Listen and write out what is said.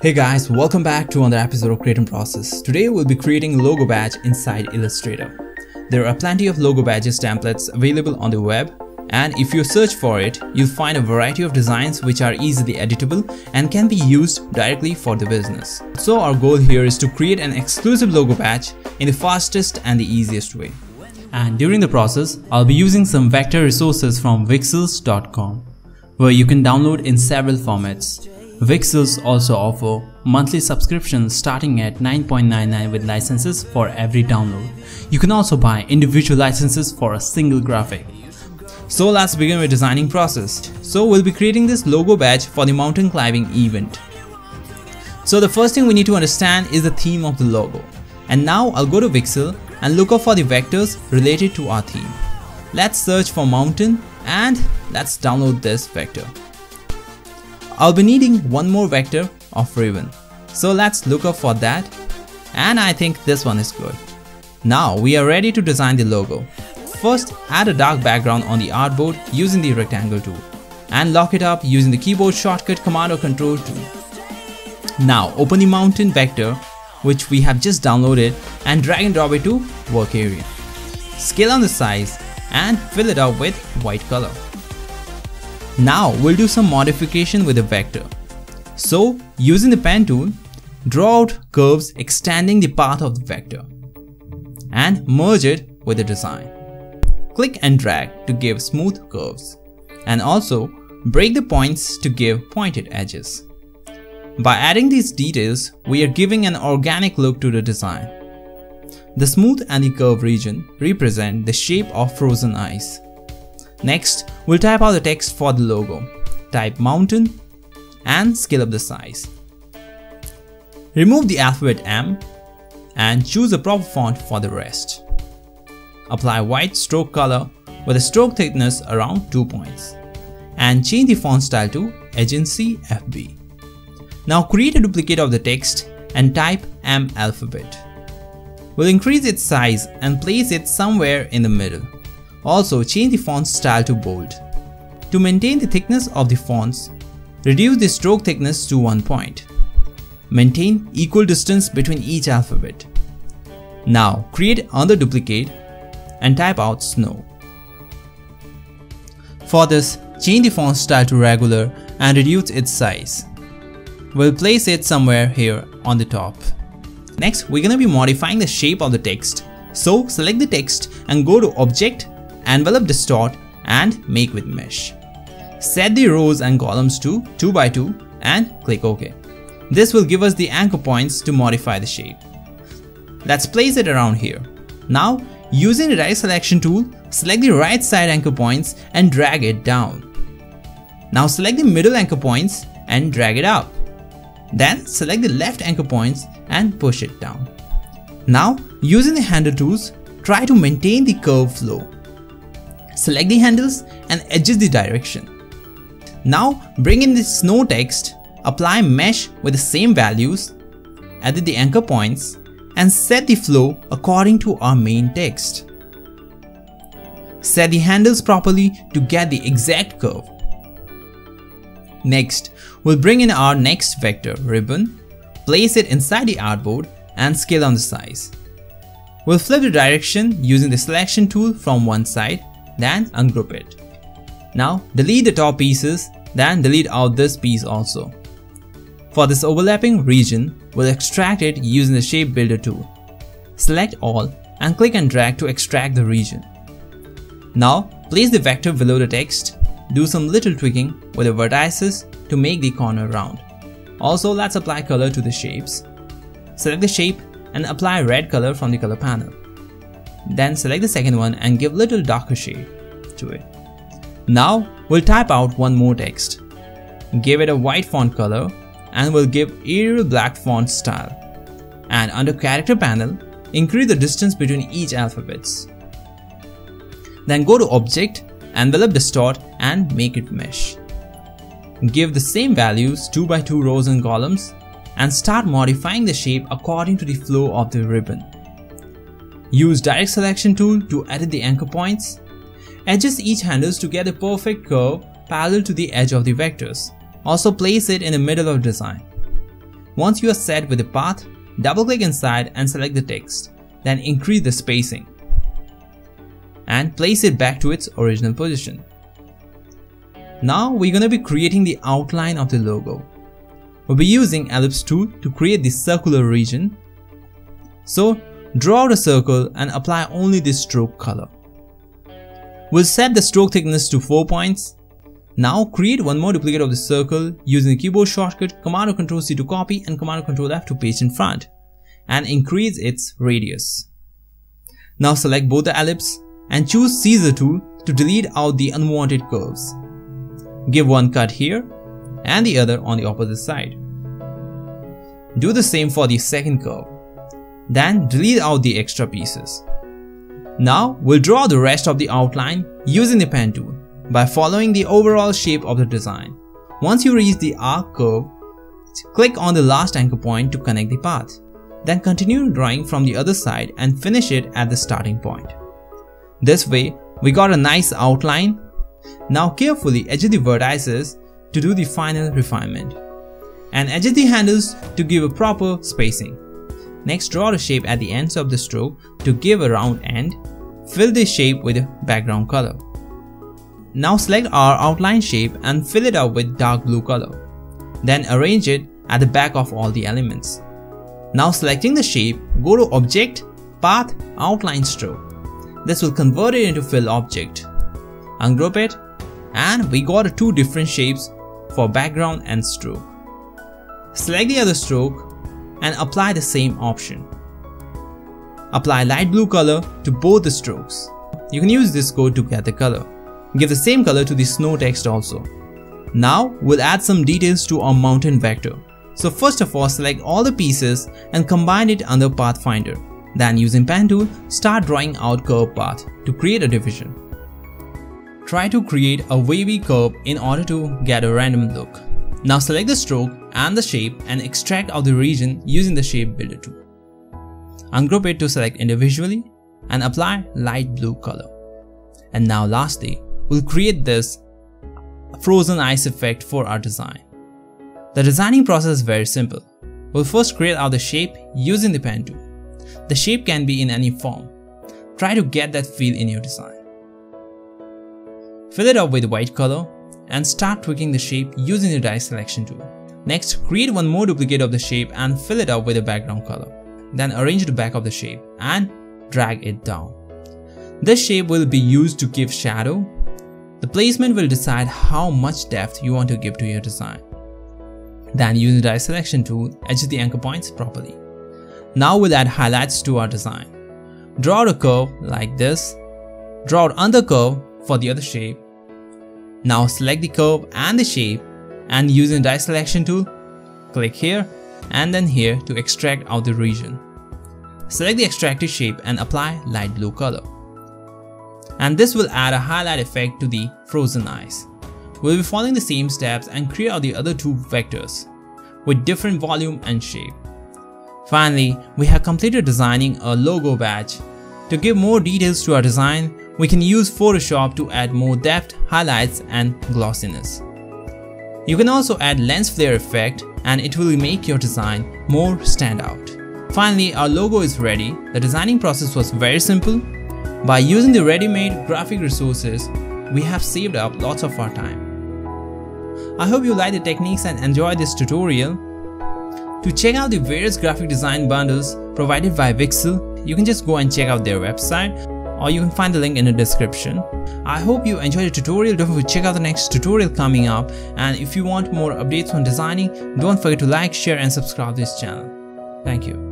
Hey guys, welcome back to another episode of Create and Process. Today we'll be creating a logo badge inside Illustrator. There are plenty of logo badges templates available on the web and if you search for it, you'll find a variety of designs which are easily editable and can be used directly for the business. So our goal here is to create an exclusive logo badge in the fastest and the easiest way. And during the process, I'll be using some vector resources from vexels.com where you can download in several formats. Vexels also offer monthly subscriptions starting at 9.99 with licenses for every download. You can also buy individual licenses for a single graphic. So let's begin with designing process. So we'll be creating this logo badge for the mountain climbing event. So the first thing we need to understand is the theme of the logo. And now I'll go to Vexel and look up for the vectors related to our theme. Let's search for mountain and let's download this vector. I'll be needing one more vector of ribbon. So let's look up for that and I think this one is good. Now we are ready to design the logo. First add a dark background on the artboard using the rectangle tool and lock it up using the keyboard shortcut command or control tool. Now open the mountain vector which we have just downloaded and drag and drop it to work area. Scale on the size and fill it up with white color. Now we'll do some modification with the vector. So using the pen tool, draw out curves extending the path of the vector and merge it with the design. Click and drag to give smooth curves and also break the points to give pointed edges. By adding these details, we are giving an organic look to the design. The smooth and the curved region represent the shape of frozen ice. Next, we'll type out the text for the logo. Type mountain and scale up the size. Remove the alphabet M and choose a proper font for the rest. Apply white stroke color with a stroke thickness around 2 points and change the font style to Agency FB. Now create a duplicate of the text and type M alphabet. We'll increase its size and place it somewhere in the middle. Also change the font style to bold. To maintain the thickness of the fonts, reduce the stroke thickness to 1 point. Maintain equal distance between each alphabet. Now create another duplicate and type out snow. For this, change the font style to regular and reduce its size. We'll place it somewhere here on the top. Next, we're gonna be modifying the shape of the text. So select the text and go to Object, Envelope Distort and Make with Mesh. Set the rows and columns to 2x2 and click OK. This will give us the anchor points to modify the shape. Let's place it around here. Now, using the direct selection tool, select the right side anchor points and drag it down. Now select the middle anchor points and drag it up. Then select the left anchor points and push it down. Now, using the handle tools, try to maintain the curve flow. Select the handles and adjust the direction. Now, bring in the snow text, apply mesh with the same values, edit the anchor points, and set the flow according to our main text. Set the handles properly to get the exact curve. Next, we'll bring in our next vector, ribbon, place it inside the artboard and scale down the size. We'll flip the direction using the selection tool from one side, then ungroup it. Now delete the top pieces, then delete out this piece also. For this overlapping region, we'll extract it using the shape builder tool. Select all and click and drag to extract the region. Now place the vector below the text do some little tweaking with the vertices to make the corner round. Also, let's apply color to the shapes. Select the shape and apply red color from the color panel. Then select the second one and give little darker shade to it. Now, we'll type out one more text. Give it a white font color and we'll give Arial black font style. And under character panel, increase the distance between each alphabets. Then go to object envelope distort and make it mesh. Give the same values 2 by 2 rows and columns and start modifying the shape according to the flow of the ribbon. Use direct selection tool to edit the anchor points. Adjust each handles to get a perfect curve parallel to the edge of the vectors. Also place it in the middle of design. Once you are set with the path, double click inside and select the text, then increase the spacing and place it back to its original position. Now we're going to be creating the outline of the logo. We'll be using ellipse tool to create the circular region. So draw out a circle and apply only the stroke color. We'll set the stroke thickness to 4 points. Now create one more duplicate of the circle using the keyboard shortcut Command or Control C to copy and Command or Control F to paste in front and increase its radius. Now select both the ellipse and choose Scissor tool to delete out the unwanted curves. Give one cut here and the other on the opposite side. Do the same for the second curve. Then delete out the extra pieces. Now we'll draw the rest of the outline using the pen tool by following the overall shape of the design. Once you reach the arc curve, click on the last anchor point to connect the path. Then continue drawing from the other side and finish it at the starting point. This way, we got a nice outline. Now carefully edge the vertices to do the final refinement. And edge the handles to give a proper spacing. Next draw the shape at the ends of the stroke to give a round end. Fill this shape with a background color. Now select our outline shape and fill it up with dark blue color. Then arrange it at the back of all the elements. Now selecting the shape, go to Object, Path, Outline Stroke. This will convert it into fill object. Ungroup it and we got two different shapes for background and stroke. Select the other stroke and apply the same option. Apply light blue color to both the strokes. You can use this code to get the color. Give the same color to the snow text also. Now we'll add some details to our mountain vector. So first of all select all the pieces and combine it under Pathfinder. Then using pen tool, start drawing out curve path to create a division. Try to create a wavy curve in order to get a random look. Now select the stroke and the shape and extract out the region using the shape builder tool. Ungroup it to select individually and apply light blue color. And now lastly, we'll create this frozen ice effect for our design. The designing process is very simple. We'll first create out the shape using the pen tool. The shape can be in any form. Try to get that feel in your design. Fill it up with white color and start tweaking the shape using the direct selection tool. Next, create one more duplicate of the shape and fill it up with a background color. Then arrange the back of the shape and drag it down. This shape will be used to give shadow. The placement will decide how much depth you want to give to your design. Then use the direct selection tool, edge the anchor points properly. Now we'll add highlights to our design. Draw a curve like this. Draw another curve for the other shape. Now select the curve and the shape and using the direct selection tool, click here and then here to extract out the region. Select the extracted shape and apply light blue color. And this will add a highlight effect to the frozen ice. We'll be following the same steps and create out the other two vectors with different volume and shape. Finally, we have completed designing a logo badge. To give more details to our design, we can use Photoshop to add more depth, highlights and glossiness. You can also add lens flare effect and it will make your design more stand out. Finally, our logo is ready. The designing process was very simple. By using the ready-made graphic resources, we have saved up lots of our time. I hope you like the techniques and enjoy this tutorial. To check out the various graphic design bundles provided by Vexel, you can just go and check out their website or you can find the link in the description. I hope you enjoyed the tutorial, don't forget to check out the next tutorial coming up and if you want more updates on designing, don't forget to like, share and subscribe this channel. Thank you.